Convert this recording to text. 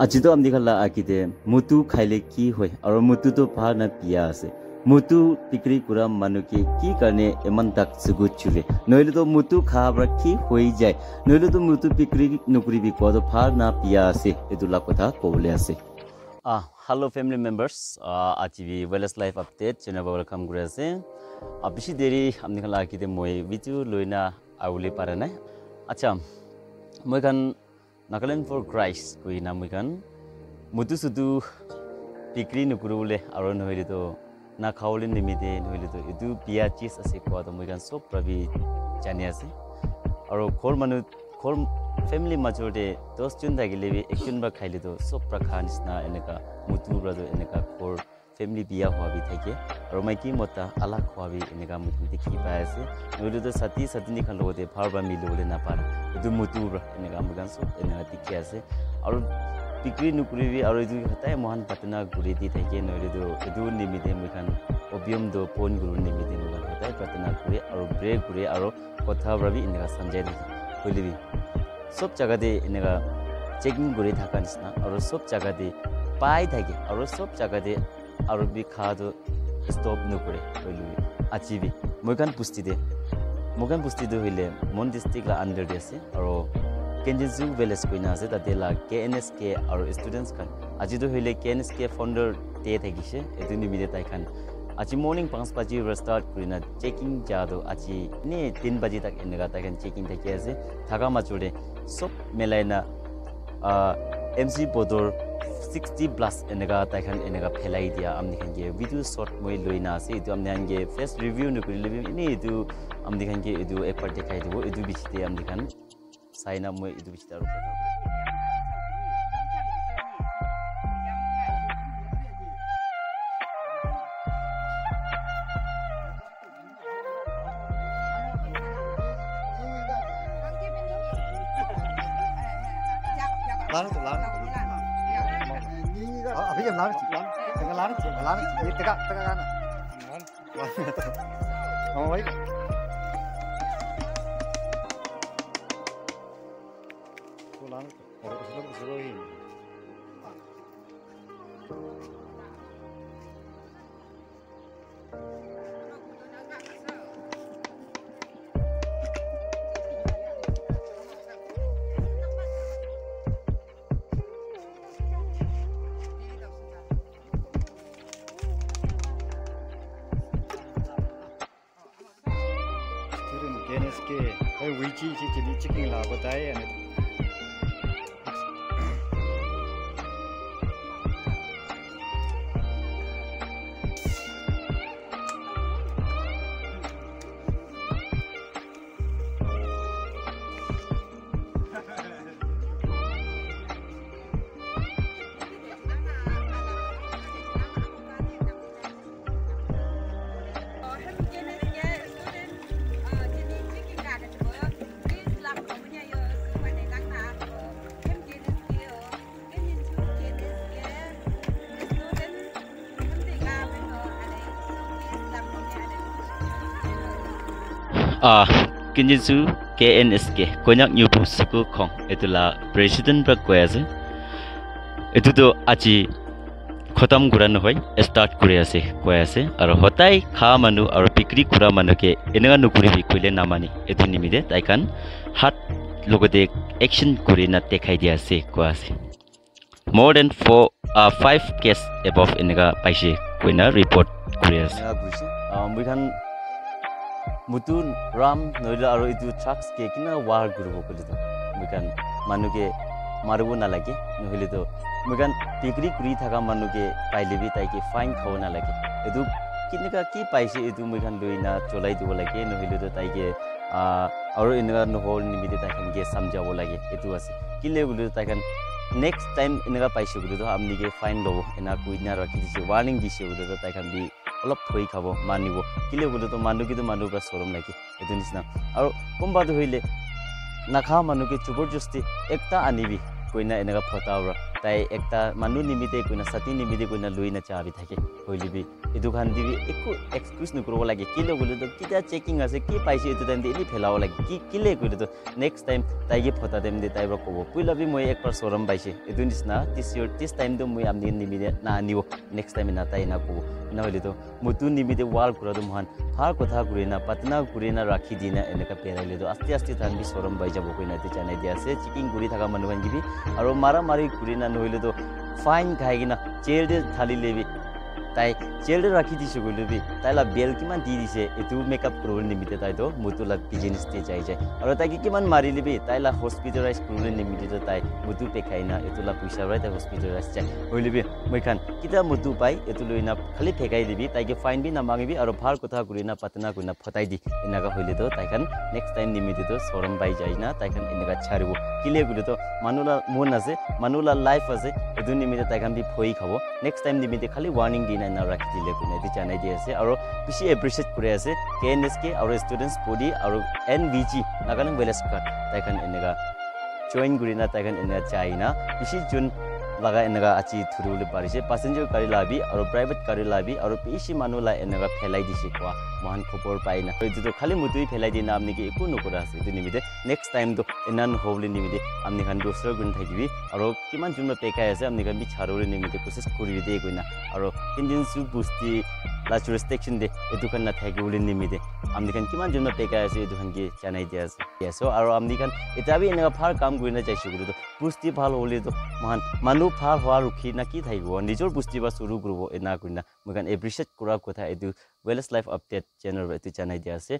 আজিতো আমি খালা মুতু খাইলে কি হয় আৰু মুতুটো ভাল না পিয়া আছে মুতু বিক্ৰী কৰা মানুহকে কি কাৰণে ইমান তাক চুগুত চুলে নহ'লেতো মুতু খাবৰ কি হৈ যায় নহ'লেতো মুতু বিক্ৰী নকৰিবি কোৱাটো ভাল না পিয়া আছে এইটো লাভ কথা ক'বলৈ আছে হেল্ল' ফেমিলি মেম্বাৰ্ছ আজি Wallace life update channel welcome কৰি আছে বেছি দেৰি আপুনি খালা আকিতে মই ভিডিঅ' লৈ না আউলি পাৰা নাই আচ্ছা মই খান নাগালেণ্ড ফৰ ক্ৰাইষ্ট কৈ নাম মই খান মুতু চুতু বিক্ৰী নকৰোঁলে আৰু নহ'লেতো নাখাবলৈ নিমিতে নহ'লেতো এইটো বিয়া চিজ আছে কোৱাটো মই কাৰণ চব প্ৰাবি জানি আছে আৰু ঘৰ মানুহ ঘৰ ফেমিলিৰ মাজতে দহজন থাকিলে একজন বা খাইলেতো চব পৰা খা নিচিনা এনেকুৱা মুতুৰ পৰাতো এনেকুৱা ঘৰ ফেমিলি বিয়া হোৱাবি থাকে আৰু মাইকী মতা আলাগ হোৱাবি এনেকুৱা মোক দেখি পাই আছে নহ'লেতো ছাতি ছাতিনিখান লগতে ভাৰ বা মিলিবলৈ নাপাৰে এইটো পৰা এনেকুৱা চব এনেকুৱা দেখি আছে আৰু বিক্ৰী নকৰিবি আৰু এইটো সদায় মহান পাটনা ঘূৰি দি থাকে নহ'লেতো এইটো নিমিতে মই খান অবিয়মটো পইণ্ট ঘূৰো নিমিতে মই খান সদায় প্ৰাৰ্থনা কৰি আৰু ব্ৰেক ঘূৰি আৰু কথা ভাবি এনেকুৱা চামজাই থাকি বুলিবি চব জেগাতে এনেকুৱা চেকিং কৰি থকা নিচিনা আৰু চব জেগাতে পাই থাকে আৰু চব জেগাতে আৰু বি খাটো ষ্টপ নকৰে বুলিবি আচিবি মই খান পুষ্টি দে মই খান পুষ্টিটো হ'লে মন ডিষ্ট্ৰিক্ট আণ্ডাৰ দি আছে আৰু কেঞ্জেজু ভিলেজ কৈ আছে তাতে লা কে এন এছ কে আৰু ষ্টুডেণ্টছ খান আজিতো হ'লে K N S K founder day থাকিছে এইটো তাই খান আজি মৰ্ণিং পাঁচ বাজিৰ পৰা ষ্টাৰ্ট কৰি না চেকিং যাওঁতো আজি এনেই তিনি বাজি তাক এনেকুৱা তাই খান চেকিং থাকি আছে থকা মাজতে চব মিলাই না এম চি বৰ্ডৰ ছিক্সটি প্লাছ এনেকুৱা তাই খান এনেকুৱা ফেলাই দিয়া আমি খানকে ভিডিঅ' শ্বৰ্ট মই লৈ না আছে এইটো আমি খানকে ফাৰ্ষ্ট ৰিভিউ নকৰিলে এনেই এইটো আমি খানকে এইটো এপাৰ দেখাই দিব এইটো বেছিতে আমি খান চাই না মই এইটো বেছি আৰু কথা Lana tuh lana. Oh, abi jam apa yang lari lari tengah lari tengah lari ini tengah tengah kanan. Mau baik. Pulang. Kalau kesulitan kesulitan then iske wei ji ji ji ni chicken la ba dai ya Kinjitsu KNSK, Konyak Nyubu Suku Kong, itulah Presiden berkuasa আছে এইটোতো আজি খতম কৰা নহয় start কৰি আছে কৈ আছে আৰু সদায় খোৱা মানুহ আৰু বিক্ৰী কৰা মানুহকে এনেকুৱা নকৰিবি কৰিলে নামানি এইটো নিমিতে তাইখন হাত লগতে একশ্যন কৰি না দেখাই দিয়া আছে কোৱা আছে মোৰ then four five case above এনেকুৱা পাইছে কৈ না ৰিপৰ্ট কৰি আছে মইখান মুতু ৰাম নহ'লে আৰু এইটো ট্ৰাক্সকে কিনা ৱাৰ কৰিব ক'লেতো মইখান মানুহকে মাৰিব নালাগে নহ'লেতো মইখান বিক্ৰী কৰি থকা মানুহকে পাইলেবি তাইকে ফাইন খাব নালাগে এইটো কেনেকুৱা কি পাইছে এইটো মইখান লৈ না চলাই দিব লাগে নহ'লেতো তাইকে আৰু এনেকুৱা নহ'ল নিমিতে তাইখানকে চামজাব লাগে এইটো আছে কেলে বোলো তাইখান নেক্সট টাইম এনেকুৱা পাইছে বোলোতো আপুনিকে ফাইন ল'ব এনেকুৱা কৈ না ৰাখি দিছে ৱাৰ্ণিং দিছে বোলোতো তাইখান দি অলপ ভয় খাব মানিব কেলে বোলোতো মানুহকেতো মানুহৰ পৰা চৰম লাগে এইটো নিচিনা। আৰু কোনোবাটো হ'লে নাখা মানুহকে জবৰদস্তি একটা আনিবি কৈ না এনেকুৱা ফটাওৰা তাই একটা মানুহ নিমিতে কোনা ছাতি নিমিতে কোনা লৈ না চাবি থাকে। হইলিবি এইটো খান দিবি একো এক্সকিউজ নকৰিব লাগে। কিলে গ'লে তো কেতিয়া চেকিং আছে? কি পাইছে এইটো টাইম এনেই ফেলাব লাগে। কি কিলে কৰিলে তো নেক্সট টাইম তাইকে ফটা দিম দে তাই পৰা ক'ব। পুইলাবি মই একবাৰ চৰম পাইছে। এইটো নিচিনা টিচ ইয়ৰ টাইমটো মই আমি নিমিতে না আনিব। নেক্সট টাইম না তাই না ক'ব। নহ'লে তো মইতো নিমিতে ৱাল কৰাটো মহান। ভাল কথা কৰি না পাতনা কৰি না ৰাখি দি না এনেকুৱা তো আস্তে আস্তে তাহান বি চৰম পাই যাব কৈ না জানাই দিয়া আছে চেকিং কৰি থকা মানুহ দিবি আৰু মাৰা মাৰি কৰি না নহ'লে তো ফাইন খাই কিনা চেয়াৰতে ঢালি লেবি তাই চেয়াৰতে ৰাখি দিছোঁ গ'লেবি তাইলা বেল কিমান দি দিছে এইটো মেকআপ কৰিবলৈ নিমিতে তাইতো মুতুলা বিজনেছ ষ্টেজ আহি যায় আৰু তাইকে কিমান মাৰি লিবি তাইলা হস্পিটেলাইজ কৰিবলৈ নিমিতে তাই মুতু পেখাই না এইটোলা পইচা পৰাই তাই হস্পিটেলাইজ যায়। হৈ লিবি মই খান কিতা মুতু পাই এইটো লৈ না খালি ফেকাই দিবি তাইকে ফাইন বি নামাঙিবি আৰু ভাল কথা কৰি না পাতনা কৰি না ফটাই দি। এনেকুৱা হ'লেতো তাইখান নেক্সট টাইম নিমিতেতো চৰম পাই যায় না তাইখান এনেকুৱা চাৰিব কিলে গ'লেতো মানুহলা মন আছে মানুহলা লাইফ আছে এইটো নিমিতে তাইখান বি ভৰি খাব নেক্সট টাইম নিমিতে খালি ৱাৰ্ণিং দি নাই না ৰাখি দিলে কোনে এইটো জানাই দি আছে আৰু বেছি এপ্ৰিচিয়েট কৰি আছে কে এন এছ কে আৰু ষ্টুডেণ্টছ বডি আৰু এন বি জি নাগালেণ্ড ৱেলেজ কাৰ্ড তাইখান এনেকুৱা জইন কৰি না তাইখান এনেকুৱা চাই না বেছি যোন লগা এনেকুৱা আজি ধৰিবলৈ পাৰিছে পেচেঞ্জাৰ গাড়ী লাবি আৰু প্ৰাইভেট গাড়ী লাবি আৰু বেছি মানুহ লাই এনেকুৱা ফেলাই দিছে কোৱা মহান খবৰ পাই না এইটোতো খালি মুতুই ফেলাই দিয়ে না আপুনি কি একো নকৰা আছে এইটো নিমিতে নেক্সট টাইমটো এনা নহ'বলৈ নিমিতে আপুনি খান দোচৰ গুণ থাকিবি আৰু কিমান যোনবোৰ পেকাই আছে আপুনি খান বিচাৰলৈ নিমিতে প্ৰচেছ কৰি দিয়ে কৈ না আৰু ইণ্ডিয়ানছো বস্তি লাষ্ট ৰেষ্ট্ৰিকশ্যন দে এইটো খান নাথাকিবলৈ নিমিতে আপুনি খান কিমান যোনবোৰ পেকাই আছে এইটো খান কি জানাই দিয়া আছে আৰু আপুনি খান এতিয়া বি এনেকুৱা ভাল কাম কৰি নাযাইছোঁ বোলো পুষ্টি ভাল হ'লেতো মহান মানুহ ভাল হোৱা ৰখি না কি থাকিব? নিজৰ পুষ্টি বা চুৰু কৰিব এনা কৰি না মই কাৰণ এপ্ৰিচিয়েট কৰাৰ কথা এইটো ৱেলেছ লাইফ আপডেট চেনেল এইটো জানাই দিয়া আছে।